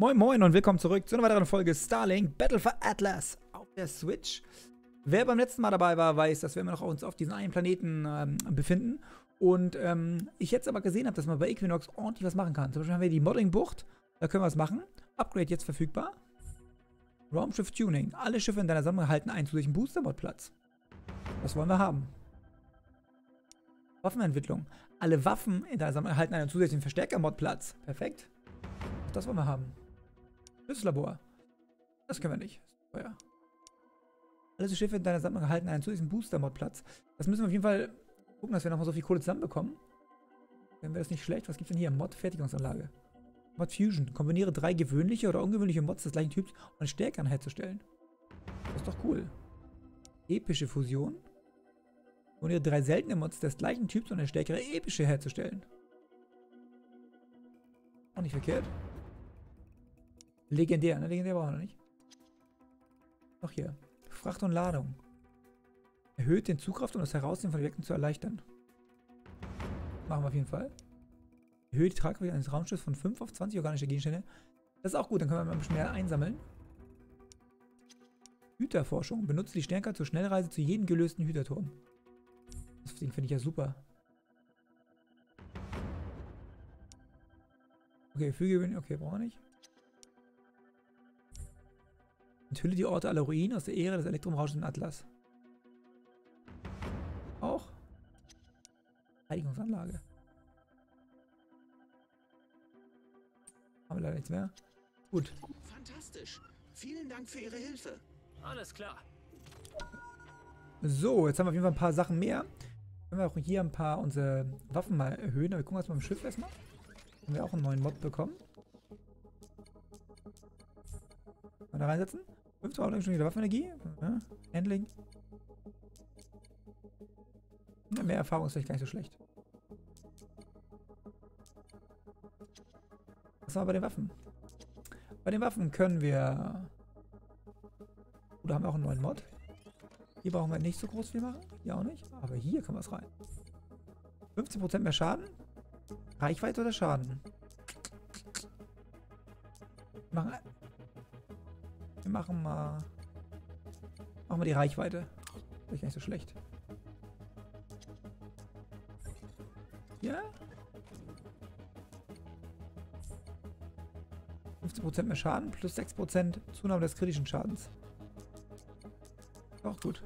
Moin Moin und willkommen zurück zu einer weiteren Folge Starlink Battle for Atlas auf der Switch. Wer beim letzten Mal dabei war, weiß, dass wir immer noch uns auf diesen einen Planeten ähm, befinden. Und ähm, ich jetzt aber gesehen habe, dass man bei Equinox ordentlich was machen kann. Zum Beispiel haben wir die Modding-Bucht, da können wir was machen. Upgrade jetzt verfügbar. Raumschiff Tuning. Alle Schiffe in deiner Sammlung erhalten einen zusätzlichen Booster-Mod-Platz. Das wollen wir haben. Waffenentwicklung. Alle Waffen in deiner Sammlung erhalten einen zusätzlichen Verstärker-Mod-Platz. Perfekt. Das wollen wir haben. Schlüssellabor. Das können wir nicht. Das teuer. Alle Schiffe in deiner Sammlung erhalten einen zusätzlichen Booster-Mod-Platz. Das müssen wir auf jeden Fall gucken, dass wir nochmal so viel Kohle zusammenbekommen. Dann wäre das nicht schlecht. Was gibt es denn hier? Mod-Fertigungsanlage. Mod Fusion. Kombiniere drei gewöhnliche oder ungewöhnliche Mods des gleichen Typs, um eine Stärke herzustellen. Das ist doch cool. Epische Fusion. Kombiniere drei seltene Mods des gleichen Typs, um eine stärkere epische herzustellen. Auch nicht verkehrt. Legendär, ne? Legendär brauchen wir noch nicht. Noch hier. Fracht und Ladung. Erhöht den Zugkraft, um das Herausnehmen von Objekten zu erleichtern. Machen wir auf jeden Fall. Erhöht die Tragweite eines Raumschiffs von 5 auf 20 organische Gegenstände. Das ist auch gut, dann können wir mal ein bisschen mehr einsammeln. Hüterforschung. Benutze die Stärke zur Schnellreise zu jedem gelösten Hüterturm. Das finde ich ja super. Okay, Füge, okay, brauchen wir nicht. Enthülle die Orte aller Ruinen aus der Ehre des Elektromrauschenden Atlas. Auch. Reinigungsanlage. Haben wir leider nichts mehr. Gut. Fantastisch. Vielen Dank für Ihre Hilfe. Alles klar. So, jetzt haben wir auf jeden Fall ein paar Sachen mehr. Können wir auch hier ein paar unsere Waffen mal erhöhen. Aber wir gucken erstmal im Schiff erstmal. Haben wir auch einen neuen Mod bekommen. Mal da reinsetzen. 15 Augen schon wieder Waffenenergie. Ja, Handling. Ja, mehr Erfahrung ist vielleicht gar nicht so schlecht. Was haben wir bei den Waffen? Bei den Waffen können wir... Oder haben wir auch einen neuen Mod? Hier brauchen wir nicht so groß viel machen. Hier auch nicht. Aber hier können wir es rein. 15% mehr Schaden. Reichweite oder Schaden? Wir machen, wir machen mal... Machen wir die Reichweite. Vielleicht nicht so schlecht. Ja? 15% mehr Schaden plus 6% Zunahme des kritischen Schadens. Auch gut.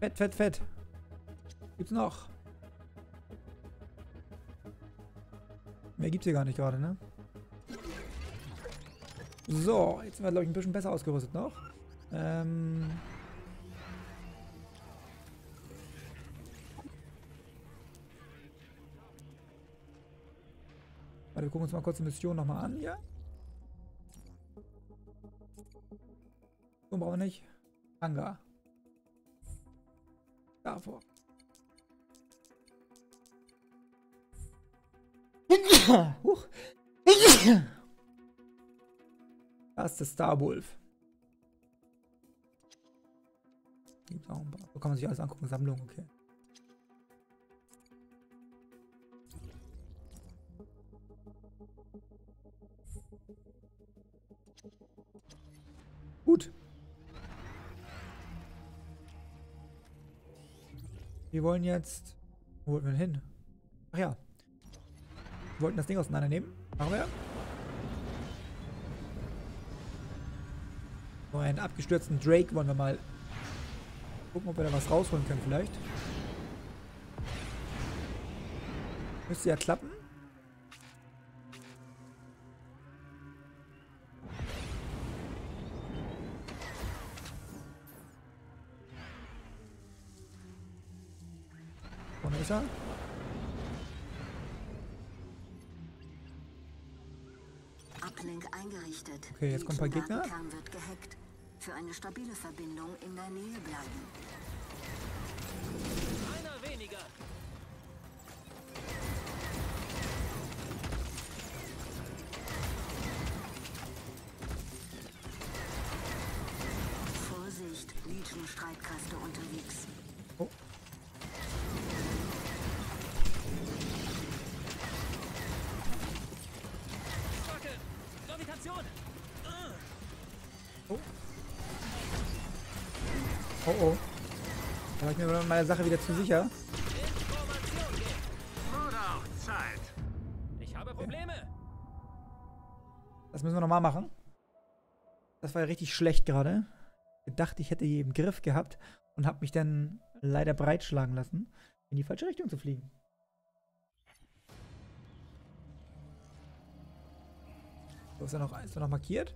Fett, fett, fett. Gibt's noch? Mehr gibt's hier gar nicht gerade, ne? So, jetzt sind wir, glaube ich, ein bisschen besser ausgerüstet noch. Ähm... Warte, wir gucken uns mal kurz die Mission nochmal an hier. So brauchen wir nicht. Hangar. Davor. Huch. Der Starwolf. So kann man sich alles angucken. Sammlung, okay. Gut. Wir wollen jetzt... Wo wollten wir hin? Ach ja. Wir wollten das Ding auseinandernehmen. Machen wir. So einen abgestürzten Drake wollen wir mal gucken, ob wir da was rausholen können vielleicht. Müsste ja klappen. Vorne ist er. Okay, jetzt kommt ein paar Gegner. Datenkern wird gehackt. Für eine stabile Verbindung in der Nähe bleiben. Oh oh. Da war ich mir bei meiner Sache wieder zu sicher. Ich habe Probleme. Das müssen wir nochmal machen. Das war ja richtig schlecht gerade. Gedacht, ich hätte die im Griff gehabt und habe mich dann leider breitschlagen lassen, in die falsche Richtung zu fliegen. So, ist er noch, ist er noch markiert?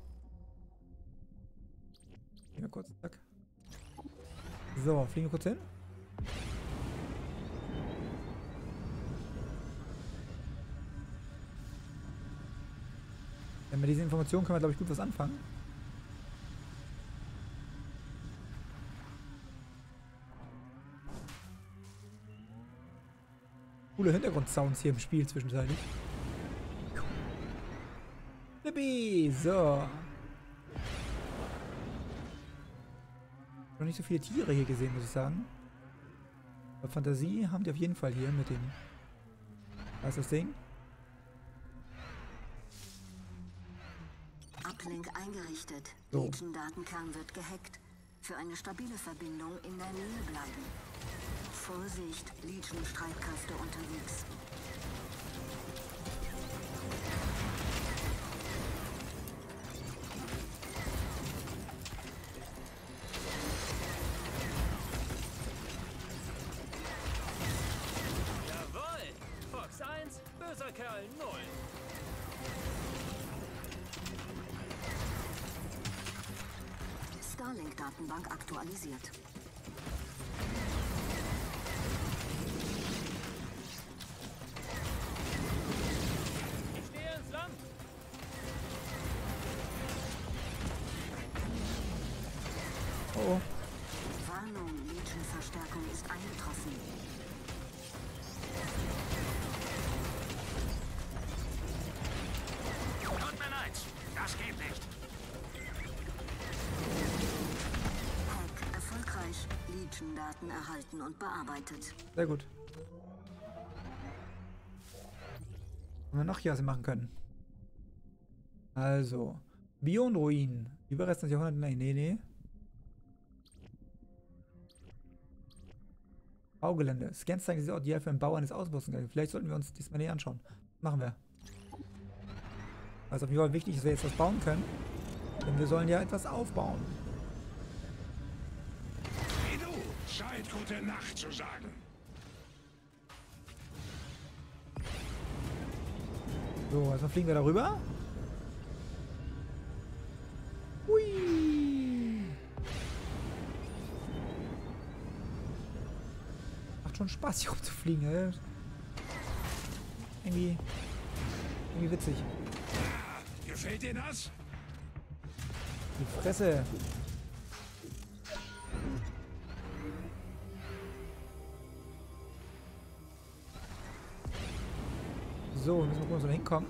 Gehen wir kurz, zack. So, fliegen wir kurz hin. Ja, mit diesen Informationen können wir, glaube ich, gut was anfangen. Coole Hintergrundsounds hier im Spiel zwischenzeitlich. Flippy, so. Noch nicht so viele Tiere hier gesehen, muss ich sagen. Aber Fantasie haben die auf jeden Fall hier mit dem. Was ist das Ding? Uplink eingerichtet. So. Legion-Datenkern wird gehackt. Für eine stabile Verbindung in der Nähe bleiben. Vorsicht, Legion-Streitkräfte unterwegs. Starlink-Datenbank aktualisiert. Legion-Daten erhalten und bearbeitet. Sehr gut. Haben wir noch hier was wir machen können? Also. Bionruinen. Überreste des Jahrhunderts. Nein, nee, nee. Baugelände. Scans zeigen diese Ort die für den Bau eines Ausbusses. Vielleicht sollten wir uns diesmal näher anschauen. Machen wir. Also auf jeden Fall wichtig, dass wir jetzt was bauen können. Denn wir sollen ja etwas aufbauen. Scheint gute Nacht zu sagen. So, erstmal fliegen wir darüber. Hui. Macht schon Spaß, hier rumzufliegen, ey. Irgendwie. Irgendwie witzig. Gefällt dir das? Die Fresse. So, müssen wir gucken, wo wir hinkommen.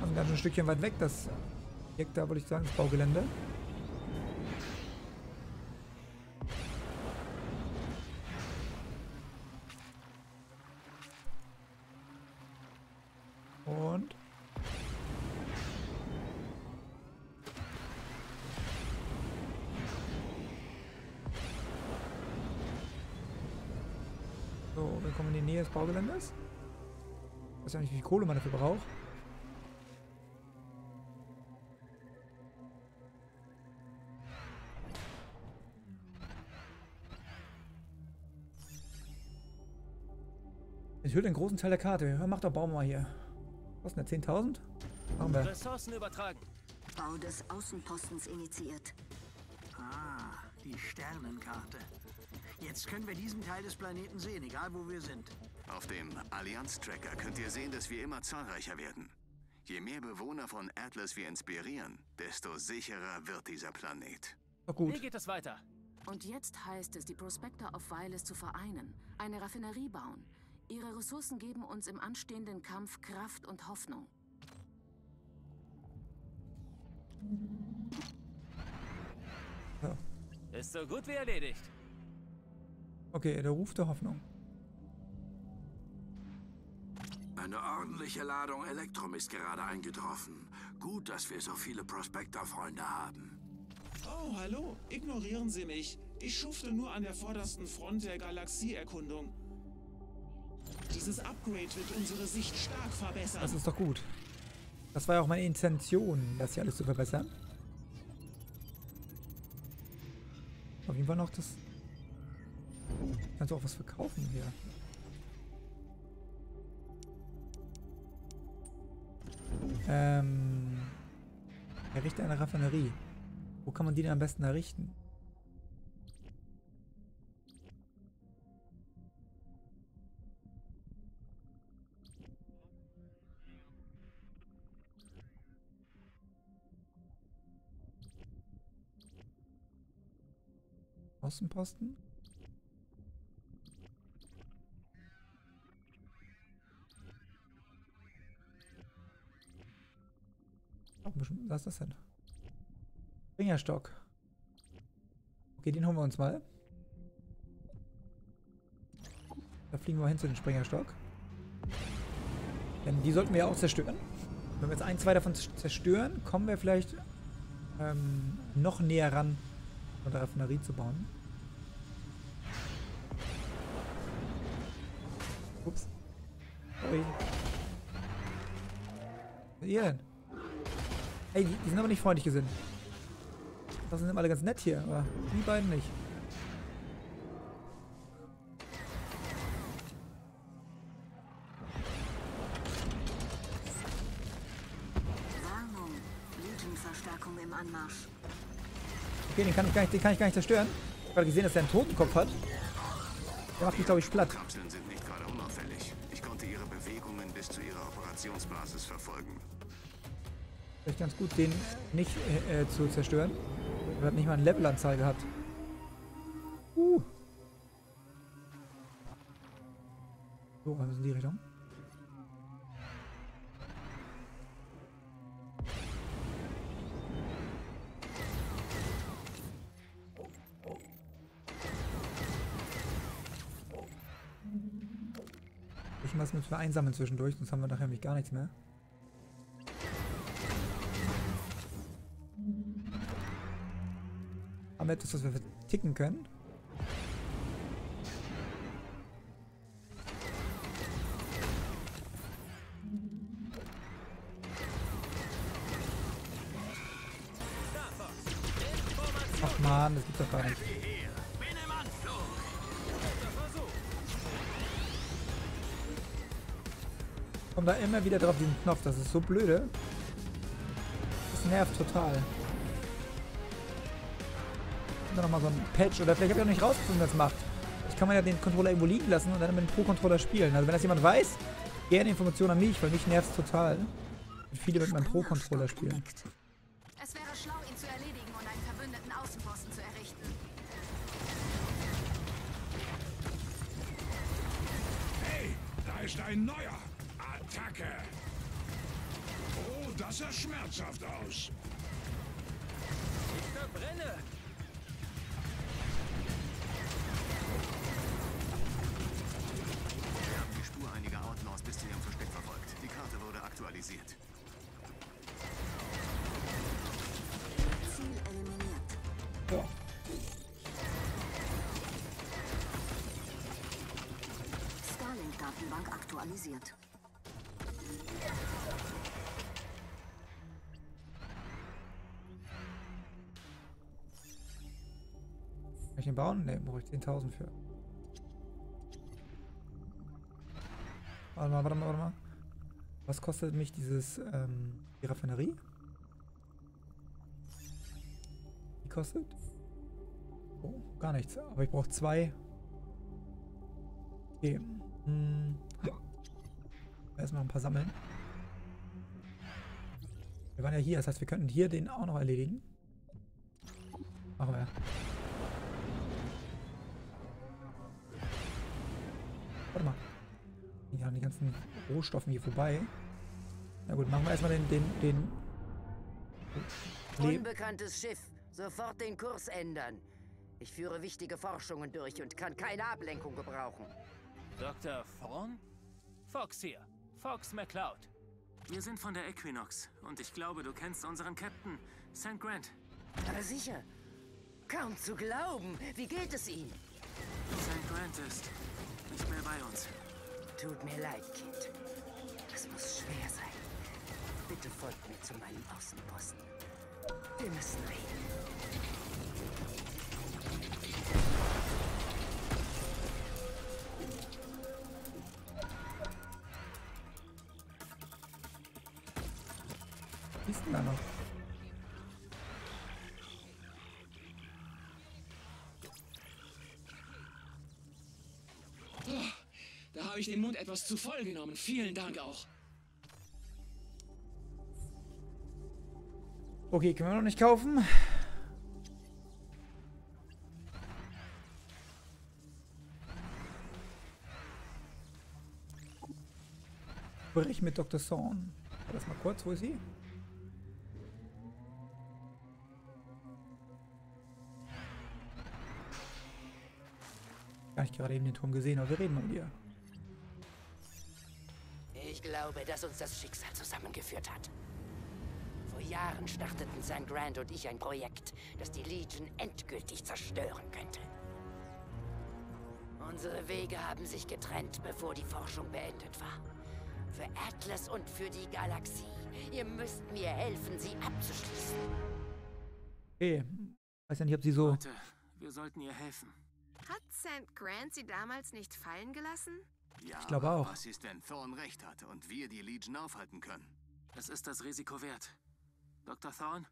Ein ganz schön Stückchen weit weg, das Objekt da, würde ich sagen, das Baugelände. Wir kommen in die Nähe des Baugeländes. Ich weiß ja nicht, wie viel Kohle man dafür braucht. Ich hülle den großen Teil der Karte. Ja, mach doch, wir mal hier. Was denn, 10.000? Machen wir. Ressourcen übertragen. Bau des Außenpostens initiiert. Ah, die Sternenkarte. Jetzt können wir diesen Teil des Planeten sehen, egal wo wir sind. Auf dem Allianz-Tracker könnt ihr sehen, dass wir immer zahlreicher werden. Je mehr Bewohner von Atlas wir inspirieren, desto sicherer wird dieser Planet. Wie gut. geht es weiter? Und jetzt heißt es, die Prospector of Violence zu vereinen, eine Raffinerie bauen. Ihre Ressourcen geben uns im anstehenden Kampf Kraft und Hoffnung. Ja. Ist so gut wie erledigt. Okay, der Ruf der Hoffnung. Eine ordentliche Ladung Elektrum ist gerade eingetroffen. Gut, dass wir so viele Prospector-Freunde haben. Oh, hallo. Ignorieren Sie mich. Ich schufte nur an der vordersten Front der Galaxieerkundung. Dieses Upgrade wird unsere Sicht stark verbessern. Das ist doch gut. Das war ja auch meine Intention, das hier alles zu verbessern. Auf jeden Fall noch das Kannst du auch was verkaufen hier. Ähm... Errichte eine Raffinerie. Wo kann man die denn am besten errichten? Außenposten? Bisschen, was ist das denn? Fingerstock. Okay, den holen wir uns mal. Da fliegen wir hin zu den Springerstock. Denn die sollten wir ja auch zerstören. Wenn wir jetzt ein, zwei davon zerstören, kommen wir vielleicht ähm, noch näher ran, eine Raffinerie zu bauen. Ups. Ui. Was ist ihr denn? Ey, die, die sind aber nicht freundlich gesinnt. Das sind alle ganz nett hier, aber die beiden nicht. Warnung. Legion-Verstärkung im Anmarsch. Okay, den kann ich gar nicht, den kann ich gar nicht zerstören. Ich habe gerade gesehen, dass er einen Totenkopf hat. Der macht mich, glaube ich, platt. Kapseln sind nicht gerade unauffällig. Ich konnte ihre Bewegungen bis zu ihrer Operationsbasis verfolgen. Vielleicht ganz gut, den nicht äh, äh, zu zerstören. Er hat nicht mal eine Levelanzahl gehabt. Uh. So, was ist in die Richtung? Ich muss mit einsammeln zwischendurch, sonst haben wir nachher nämlich gar nichts mehr. Haben etwas, was wir verticken können? Ach man, das gibt's doch gar nicht. Ich komm da immer wieder drauf, diesen Knopf. Das ist so blöde. Das nervt total. Da nochmal so ein Patch. Oder vielleicht habe ich auch nicht rausgefunden, was das macht. Ich kann man ja den Controller irgendwo liegen lassen und dann mit dem Pro-Controller spielen. Also wenn das jemand weiß, gerne Informationen an mich, weil mich nervt total. Wenn viele mit meinem Pro-Controller spielen. Es wäre schlau, ihn zu erledigen und einen verbündeten Außenposten zu errichten. Hey, da ist ein neuer. Attacke. Oh, das sah schmerzhaft aus. Ich verbrenne! Bis zu ihrem Versteck verfolgt. Die Karte wurde aktualisiert. Ziel eliminiert. Ja. Starlink-Datenbank aktualisiert. Kann ich den bauen? Ne, brauche ich 10.000 für. Warte mal, warte mal, warte mal. Was kostet mich dieses, ähm, die Raffinerie? Die kostet? Oh, gar nichts. Aber ich brauche zwei. Okay. Hm. Erstmal ein paar sammeln. Wir waren ja hier, das heißt, wir könnten hier den auch noch erledigen. Machen wir. Warte mal. Ja, an die ganzen Rohstoffen hier vorbei. Na gut, machen wir erstmal den, den, den. Le Unbekanntes Schiff. Sofort den Kurs ändern. Ich führe wichtige Forschungen durch und kann keine Ablenkung gebrauchen. Dr. Thorn? Fox hier. Fox McCloud. Wir sind von der Equinox und ich glaube, du kennst unseren Captain, St. Grant. Aber sicher. Kaum zu glauben. Wie geht es Ihnen? St. Grant ist nicht mehr bei uns. Tut mir leid, Kind. Das muss schwer sein. Bitte folgt mir zu meinem Außenposten. Wir müssen reden. Denn da noch? Habe ich den Mund etwas zu voll genommen. Vielen Dank auch. Okay, können wir noch nicht kaufen. Bericht mit Dr. Thorn. Das mal kurz, wo ist sie? Gar nicht gerade eben den Turm gesehen, aber wir reden mit ihr. Ich glaube, dass uns das Schicksal zusammengeführt hat. Vor Jahren starteten St. Grant und ich ein Projekt, das die Legion endgültig zerstören könnte. Unsere Wege haben sich getrennt, bevor die Forschung beendet war. Für Atlas und für die Galaxie. Ihr müsst mir helfen, sie abzuschließen. Okay. Weiß ja nicht, ob sie so. Leute, wir sollten ihr helfen. Hat St. Grant sie damals nicht fallen gelassen? Ja, Ich glaube auch. Was ist, wenn Thorn recht hatte und wir die Legion aufhalten können? Es ist das Risiko wert. Dr. Thorne,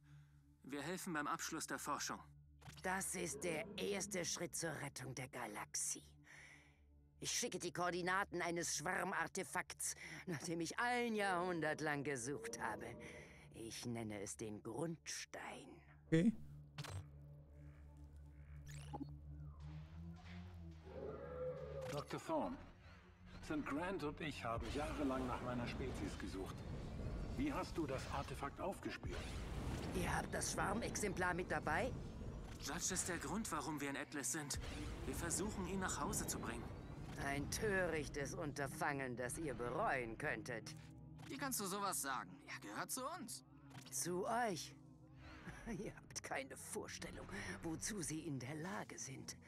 wir helfen beim Abschluss der Forschung. Das ist der erste Schritt zur Rettung der Galaxie. Ich schicke die Koordinaten eines Schwarmartefakts, nach dem ich ein Jahrhundert lang gesucht habe. Ich nenne es den Grundstein. Okay. Dr. Thorne, St. Grant und ich haben jahrelang nach meiner Spezies gesucht. Wie hast du das Artefakt aufgespürt? Ihr habt das Schwarmexemplar mit dabei? Judge ist der Grund, warum wir in Atlas sind. Wir versuchen, ihn nach Hause zu bringen. Ein törichtes Unterfangen, das ihr bereuen könntet. Wie kannst du sowas sagen? Er gehört zu uns. Zu euch. Ihr habt keine Vorstellung, wozu sie in der Lage sind.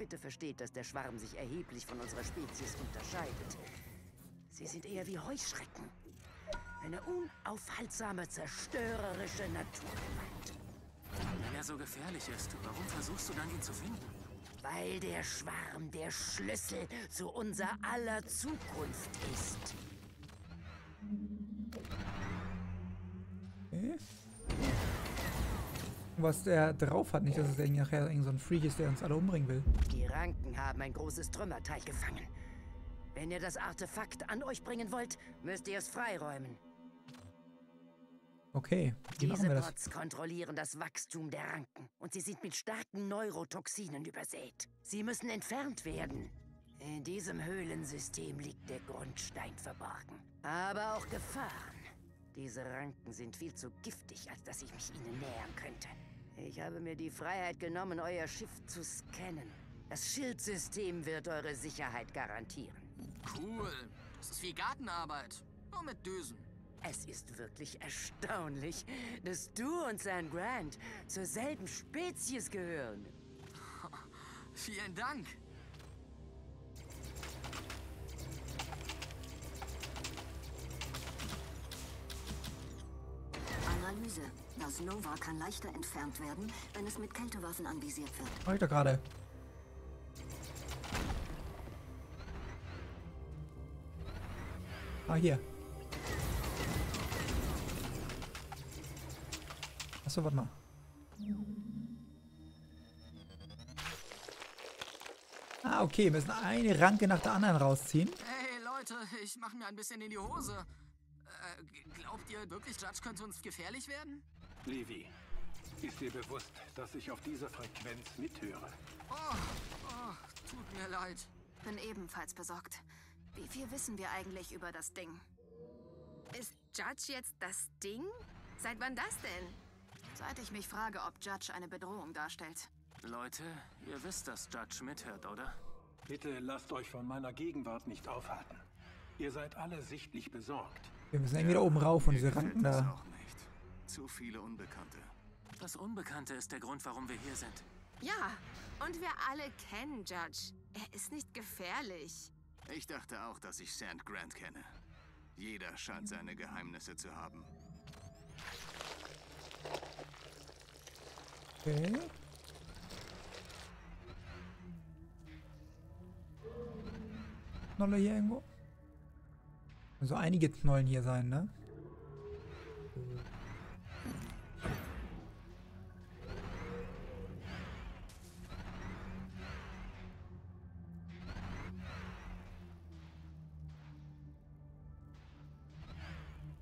Bitte versteht, dass der Schwarm sich erheblich von unserer Spezies unterscheidet. Sie sind eher wie Heuschrecken. Eine unaufhaltsame, zerstörerische Naturgewalt. Wenn er so gefährlich ist, warum versuchst du dann, ihn zu finden? Weil der Schwarm der Schlüssel zu unser aller Zukunft ist. okay. Was der drauf hat, nicht, dass es irgendwie nachher irgend so ein Freak ist, der uns alle umbringen will. Die Ranken haben ein großes Trümmerteil gefangen. Wenn ihr das Artefakt an euch bringen wollt, müsst ihr es freiräumen. Okay, wie machen Diese wir das? Bots kontrollieren das Wachstum der Ranken und sie sind mit starken Neurotoxinen übersät. Sie müssen entfernt werden. In diesem Höhlensystem liegt der Grundstein verborgen. Aber auch Gefahren. Diese Ranken sind viel zu giftig, als dass ich mich ihnen nähern könnte. Ich habe mir die Freiheit genommen, euer Schiff zu scannen. Das Schildsystem wird eure Sicherheit garantieren. Cool. Das ist wie Gartenarbeit. Nur mit Düsen. Es ist wirklich erstaunlich, dass du und San Grant zur selben Spezies gehören. Vielen Dank. Analyse. Das Nova kann leichter entfernt werden, wenn es mit Kältewaffen anvisiert wird. Mach ich doch gerade. Ah, hier. Achso, warte mal. Ah, okay, wir müssen eine Ranke nach der anderen rausziehen. Hey Leute, ich mache mir ein bisschen in die Hose. Äh, glaubt ihr wirklich, Judge könnte uns gefährlich werden? Levi, ist dir bewusst, dass ich auf dieser Frequenz mithöre? Oh, oh, tut mir leid. Bin ebenfalls besorgt. Wie viel wissen wir eigentlich über das Ding? Ist Judge jetzt das Ding? Seit wann das denn? Seit ich mich frage, ob Judge eine Bedrohung darstellt. Leute, ihr wisst, dass Judge mithört, oder? Bitte lasst euch von meiner Gegenwart nicht aufhalten. Ihr seid alle sichtlich besorgt. Wir müssen irgendwie da oben rauf und diese Ranken da. Zu viele Unbekannte. Das Unbekannte ist der Grund, warum wir hier sind. Ja, und wir alle kennen Judge. Er ist nicht gefährlich. Ich dachte auch, dass ich Sand Grant kenne. Jeder scheint seine Geheimnisse zu haben. Okay. Knolle hier irgendwo? Also einige Knollen hier sein, ne?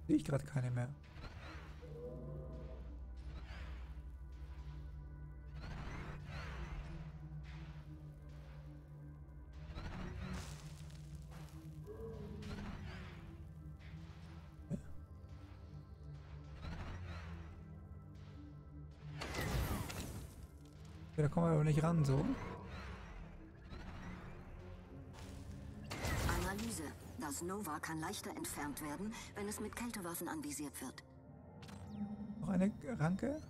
Sehe ich gerade keine mehr. Ja, da kommen wir aber nicht ran, so. Das Nova kann leichter entfernt werden, wenn es mit Kältewaffen anvisiert wird. Noch eine Ranke.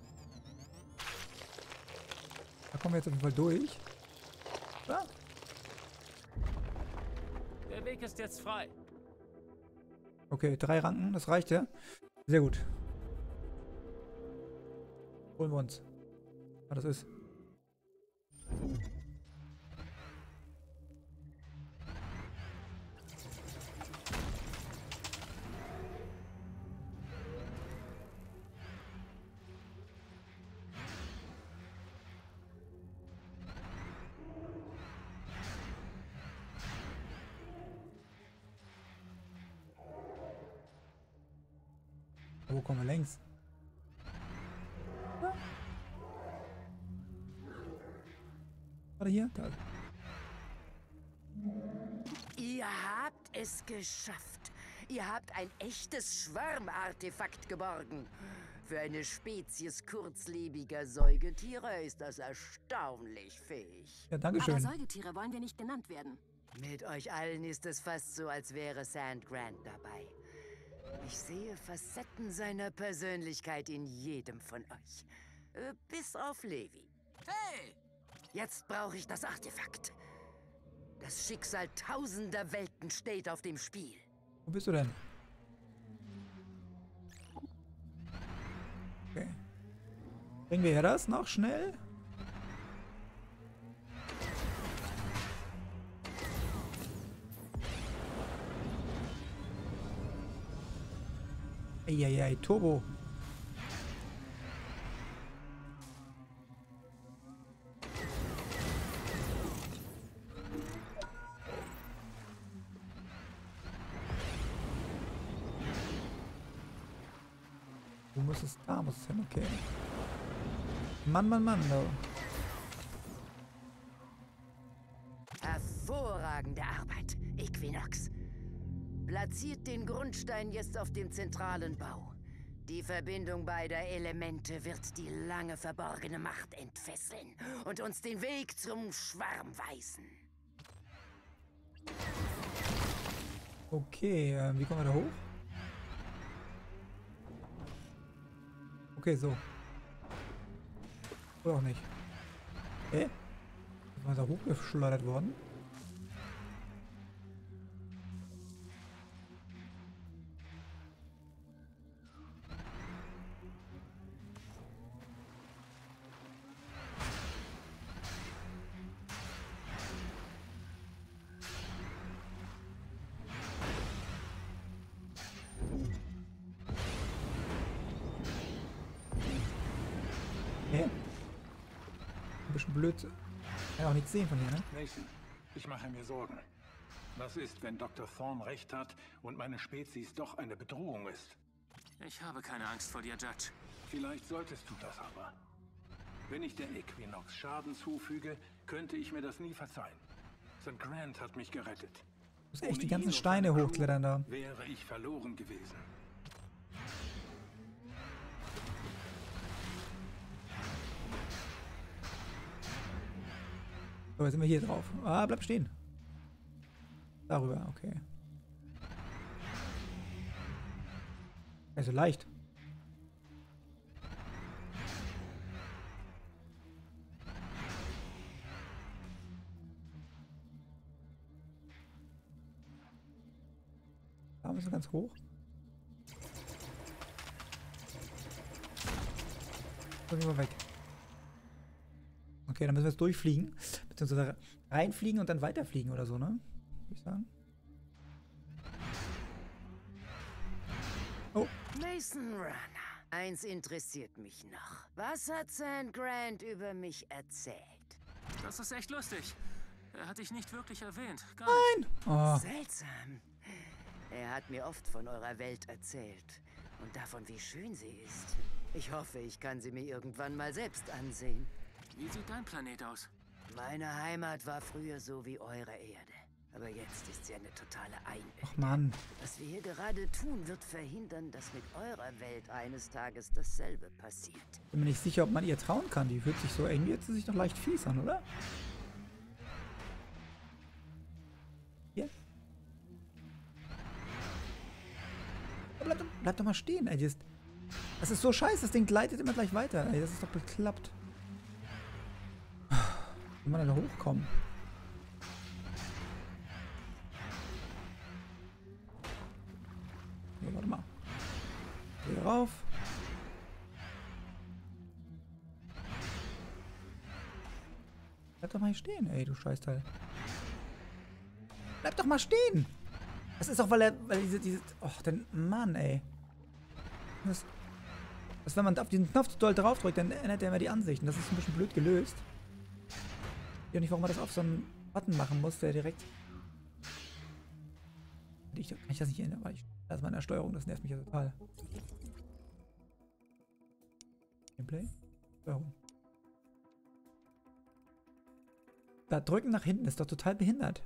Da kommen wir jetzt auf jeden Fall durch. Ah, Der Weg ist jetzt frei. okay, drei Ranken, das reicht ja. Sehr gut. Holen wir uns. Was das ist. Wo kommen wir längs? Ah. Warte hier? Da. Ihr habt es geschafft. Ihr habt ein echtes Schwarmartefakt geborgen. Für eine Spezies kurzlebiger Säugetiere ist das erstaunlich fähig. Ja, Aber Dankeschön. Säugetiere wollen wir nicht genannt werden. Mit euch allen ist es fast so, als wäre Sand Grant dabei. Ich sehe Facetten seiner Persönlichkeit in jedem von euch. Äh, Bis auf Levi. Hey! Jetzt brauche ich das Artefakt. Das Schicksal tausender Welten steht auf dem Spiel. Wo bist du denn? Okay. Bringen wir das noch schnell? Eieiei, Turbo. Wo muss es? Da muss es hin, okay. Mann, Mann, Mann, no. Hervorragende Arbeit, Equinox. Platziert den Grundstein jetzt auf dem zentralen Bau. Die Verbindung beider Elemente wird die lange verborgene Macht entfesseln und uns den Weg zum Schwarm weisen. Okay, äh, wie kommen wir da hoch? Okay, so. Oder auch nicht. Hä? Ist man da hochgeschleudert worden? Nichts sehen von hier, ne? Nathan, ich mache mir Sorgen. Was ist, wenn Dr. Thorne recht hat und meine Spezies doch eine Bedrohung ist? Ich habe keine Angst vor dir, Judge. Vielleicht solltest du das aber. Wenn ich der Equinox Schaden zufüge, könnte ich mir das nie verzeihen. St. Grant hat mich gerettet. Du musst echt die ganzen Steine hochklettern da. Wäre ich verloren gewesen. So, jetzt sind wir hier drauf. Ah, bleib stehen. Darüber, okay. Also leicht. Da müssen wir ganz hoch. Können wir weg. Okay, dann müssen wir jetzt durchfliegen. Beziehungsweise reinfliegen und dann weiterfliegen oder so, ne? Würde ich sagen. Oh. Mason Runner. Eins interessiert mich noch. Was hat San Grant über mich erzählt? Das ist echt lustig. Er hat dich nicht wirklich erwähnt. Gar Nein! Oh. Seltsam. Er hat mir oft von eurer Welt erzählt. Und davon, wie schön sie ist. Ich hoffe, ich kann sie mir irgendwann mal selbst ansehen. Wie sieht dein Planet aus? Meine Heimat war früher so wie eure Erde. Aber jetzt ist sie eine totale Einöde. Ach Mann. Was wir hier gerade tun, wird verhindern, dass mit eurer Welt eines Tages dasselbe passiert. Bin mir nicht sicher, ob man ihr trauen kann. Die fühlt sich so irgendwie jetzt sich noch leicht fies an, oder? Hier. Bleib, doch- bleib doch mal stehen, ey. Das, das ist so scheiße. Das Ding gleitet immer gleich weiter, ey. Das ist doch beklappt. Wie man da hochkommen? So, warte mal. Hier rauf. Bleib doch mal hier stehen, ey, du Scheißteil. Bleib doch mal stehen! Das ist doch, weil er, weil diese, diese, och, denn, Mann, ey. Das, das, wenn man auf diesen Knopf zu doll draufdrückt, dann ändert er immer die Ansichten. Das ist ein bisschen blöd gelöst. Auch nicht, warum man das auf so einen Button machen muss, der direkt... Ich, kann ich das nicht ändern, weil ich... Das meine Steuerung, das nervt mich ja total. Gameplay? Steuerung. Da drücken nach hinten ist doch total behindert.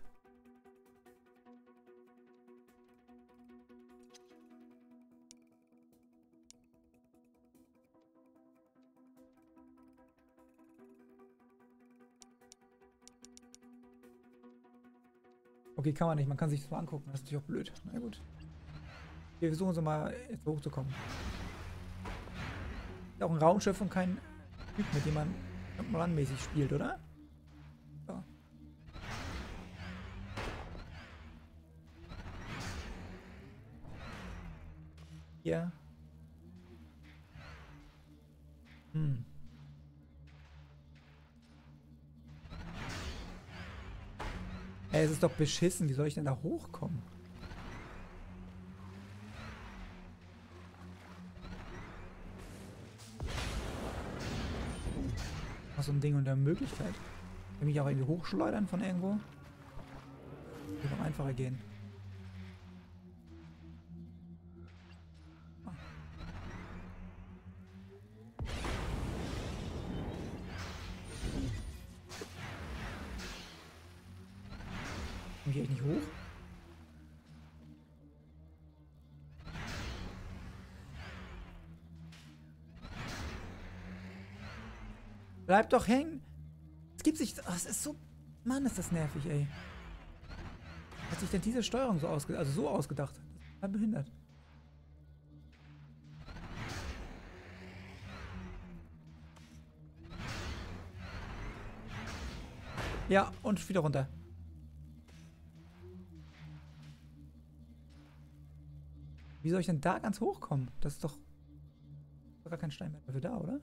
Okay, kann man nicht. Man kann sich das mal angucken. Das ist natürlich auch blöd. Na gut. Wir versuchen so mal jetzt hochzukommen. Ist auch ein Raumschiff und kein Typ, mit dem man runmäßig spielt, oder? Ist doch beschissen. Wie soll ich denn da hochkommen? Ach, so ein Ding unter Möglichkeit. Kann mich auch irgendwie hochschleudern von irgendwo? Wird doch einfacher gehen. Bleib doch hängen. Es gibt sich. ach, Es ist so. Mann, ist das nervig, ey. Hat sich denn diese Steuerung so ausgedacht? Also so ausgedacht? Das total behindert. Ja, und wieder runter. Wie soll ich denn da ganz hochkommen? Das ist doch gar kein Stein mehr dafür da, oder?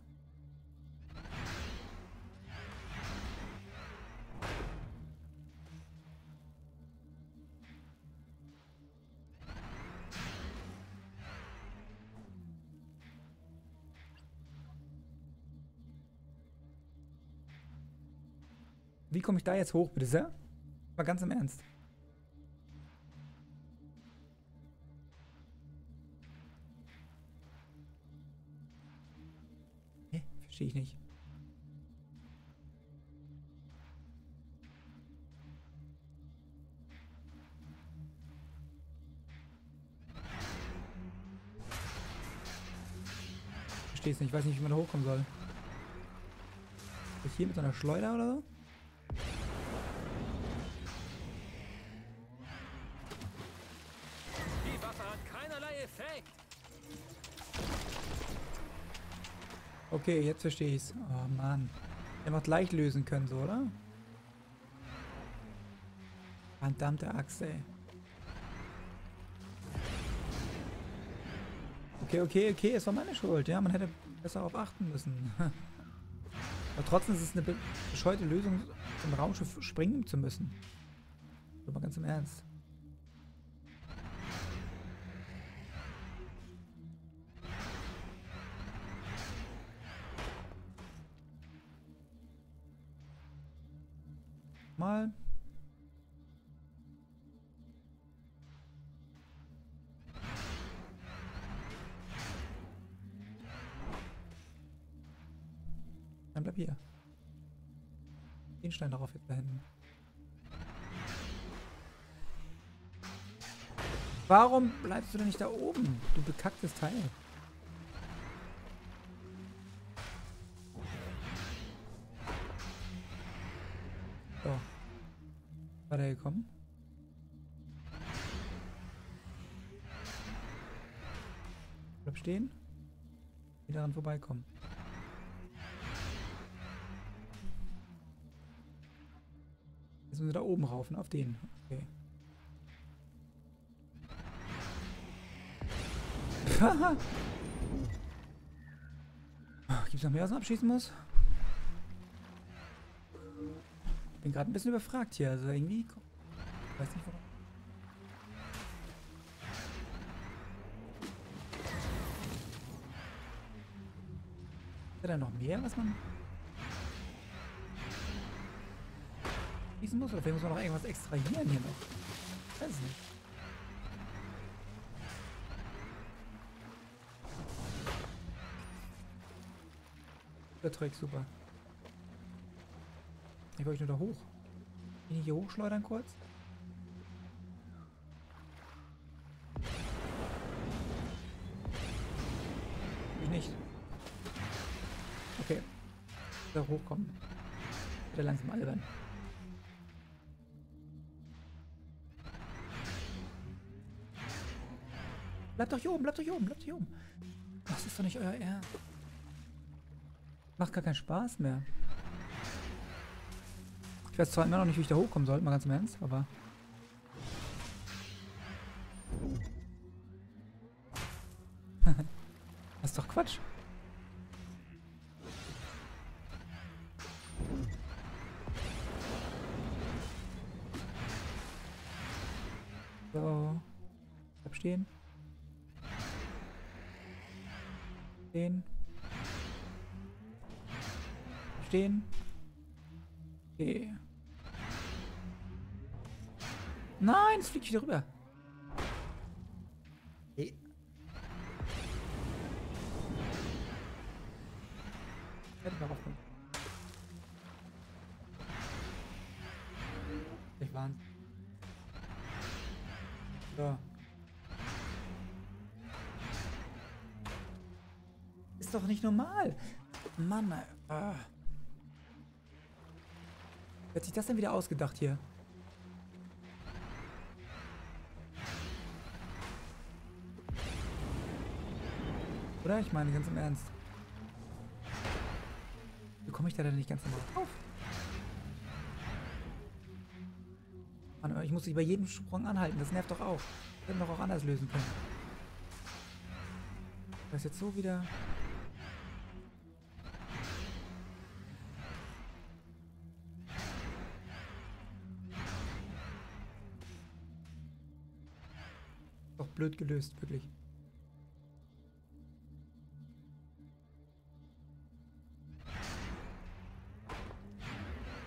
Komme ich da jetzt hoch, bitte sehr? Mal ganz im Ernst. Hä? Verstehe ich nicht. Verstehe es nicht. Ich weiß nicht, wie man da hochkommen soll. Ist hier mit so einer Schleuder oder so? Die Waffe hat keinerlei Effekt. Okay, jetzt verstehe ich's. Oh Mann. Er macht leicht lösen können, so, oder? Verdammte Axt, ey. Okay, okay, okay, es war meine Schuld. Ja, man hätte besser darauf achten müssen. Aber trotzdem ist es eine bescheuerte Lösung, zum Raumschiff springen zu müssen. Mal ganz im Ernst. Stein darauf jetzt da hinten. Warum bleibst du denn nicht da oben? Du bekacktes Teil. So. War der gekommen? Bleib stehen. Wieder daran vorbeikommen. Müssen wir da oben rauf, ne? Auf den. Okay. Gibt es noch mehr, was man abschießen muss? Bin gerade ein bisschen überfragt hier. Also irgendwie. Weiß nicht warum. Ist da noch mehr, was man schießen muss? Oder vielleicht muss man noch irgendwas extrahieren hier noch? Ich weiß es nicht. Der Trick, super. Ich wollte nur da hoch. Kann ich hier hochschleudern kurz? Ich nicht. Okay. Da hochkommen. Wieder langsam albern. Bleibt doch hier oben, bleibt doch hier oben, bleibt hier oben. Das ist doch nicht euer Ernst. Macht gar keinen Spaß mehr. Ich weiß zwar immer noch nicht, wie ich da hochkommen soll, mal ganz im Ernst, aber... das ist doch Quatsch. Nicht normal. Mann. Ah. Wer hat sich das denn wieder ausgedacht hier? Oder? Ich meine ganz im Ernst. Wie komme ich da denn nicht ganz normal drauf? Mann, ich muss dich bei jedem Sprung anhalten. Das nervt doch auch. Wir hätten doch auch anders lösen können. Das ist jetzt so wieder... blöd gelöst, wirklich.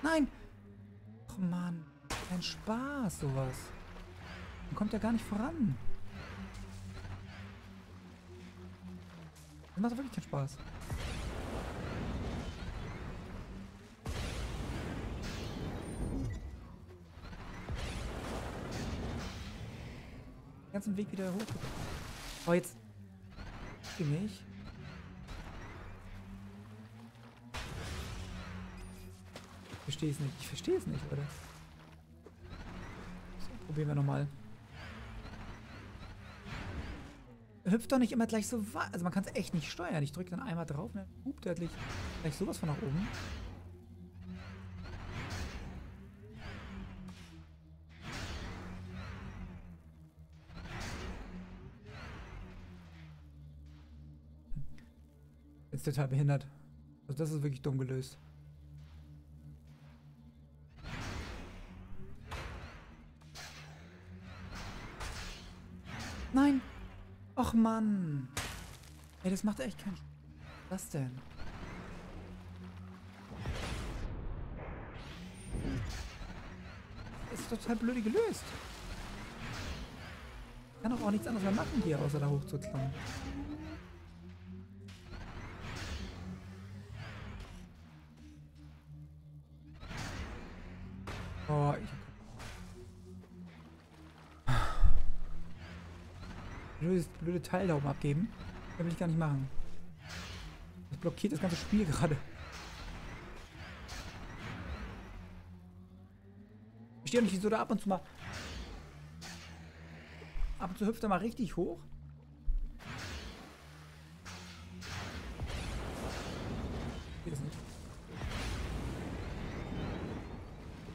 Nein! Och Mann, kein Spaß, sowas. Man kommt ja gar nicht voran. Das macht wirklich keinen Spaß. Ganzen Weg wieder hoch. Oh, jetzt. Geh nicht. Ich verstehe es nicht. Ich verstehe es nicht, Leute. So, probieren wir nochmal. Hüpft doch nicht immer gleich so weit. Also man kann es echt nicht steuern. Ich drücke dann einmal drauf und dann hupt er gleich sowas von nach oben. Ist total behindert. Also das ist wirklich dumm gelöst. Nein! Och Mann! Ey, das macht echt keinen... Was denn? Ist total blöd gelöst. Ich kann doch auch nichts anderes mehr machen hier, außer da hochzuklettern. Blöde Teil da oben abgeben. Das will ich gar nicht machen. Das blockiert das ganze Spiel gerade. Ich verstehe nicht, wieso da ab und zu mal... Ab und zu hüpft er mal richtig hoch.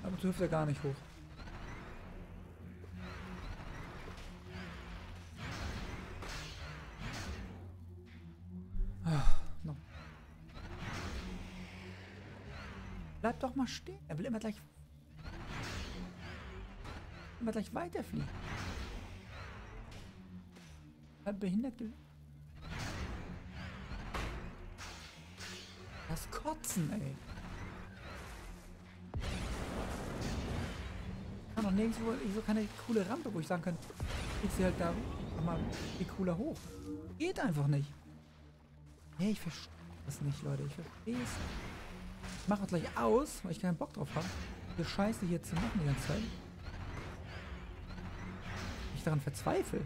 Ab und zu hüpft er gar nicht hoch. Bleib doch mal stehen. Er will immer gleich... Immer gleich weiterfliegen. Hat behindert Das Kotzen, ey. Kann doch nirgendwo so keine coole Rampe, wo ich sagen kann, ich sie halt da mal wie cooler hoch. Geht einfach nicht. Nee, ich verstehe das nicht, Leute. Ich verstehe es ich mache gleich aus, weil ich keinen Bock drauf habe, diese Scheiße hier zu machen die ganze Zeit. Ich daran verzweifle.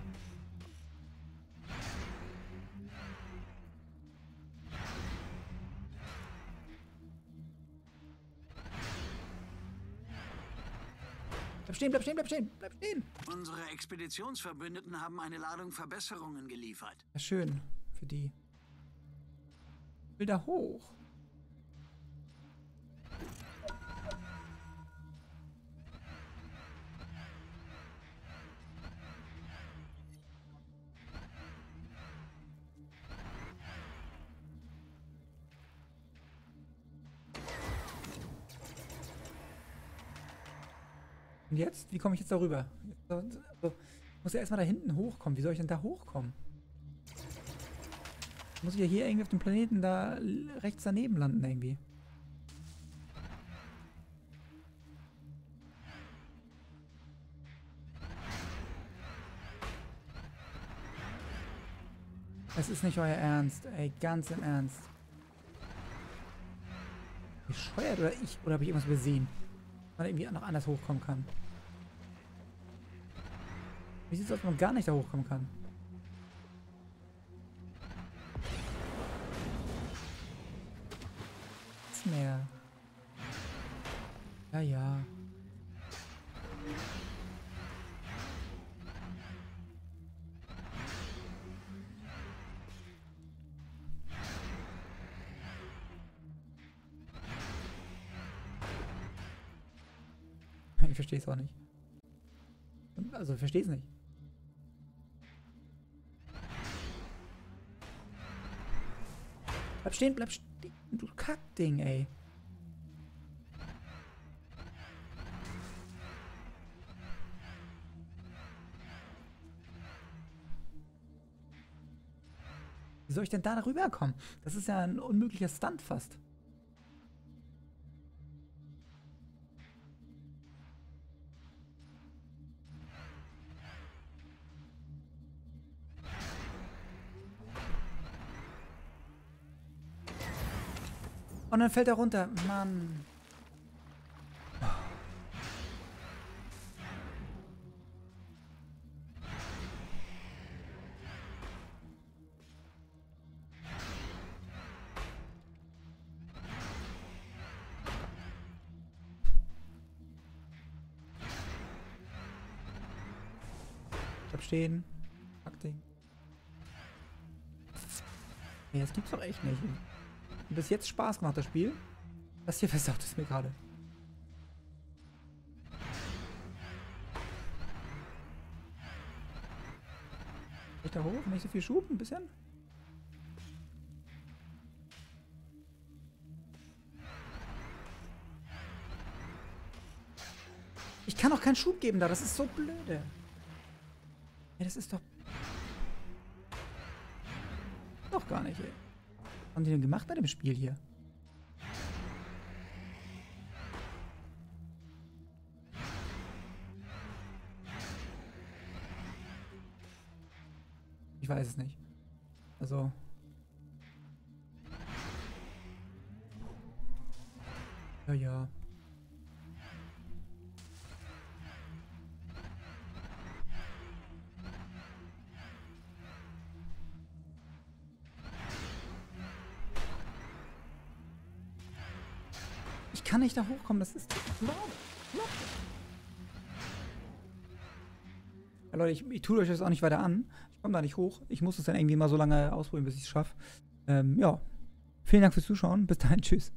Bleib stehen, bleib stehen, bleib stehen, bleib stehen. Unsere Expeditionsverbündeten haben eine Ladung Verbesserungen geliefert. Ja, schön. Für die. Ich will da hoch. Und jetzt? Wie komme ich jetzt darüber? Also, ich muss ja erstmal da hinten hochkommen. Wie soll ich denn da hochkommen? Muss ich ja hier irgendwie auf dem Planeten da rechts daneben landen irgendwie. Es ist nicht euer Ernst, ey, ganz im Ernst. Bescheuert oder ich, oder habe ich irgendwas übersehen? Man irgendwie noch anders hochkommen kann. Wie sieht es aus, wenn man gar nicht da hochkommen kann? Nichts mehr. Ja, ja. Verstehe es auch nicht. Also, verstehe es nicht. Bleib stehen, bleib stehen, du Kackding, ey. Wie soll ich denn da rüberkommen? Das ist ja ein unmöglicher Stunt fast. Dann fällt er runter. Mann. Bleib stehen. Fuck Ding. Ja, das gibt's doch echt nicht. Bis jetzt Spaß gemacht, das Spiel. Das hier versaut es mir gerade. Ich da hoch? Nicht so viel Schub? Ein bisschen? Ich kann auch keinen Schub geben da. Das ist so blöde. Ja, das ist doch... Doch gar nicht, ey. Haben die denn gemacht bei dem Spiel hier? Ich weiß es nicht. Also... Ja, ja. Nicht da hochkommen, das ist. Ja, Leute, ich, ich tue euch das auch nicht weiter an. Ich komme da nicht hoch. Ich muss es dann irgendwie mal so lange ausprobieren, bis ich es schaffe. Ähm, ja. Vielen Dank fürs Zuschauen. Bis dahin, tschüss.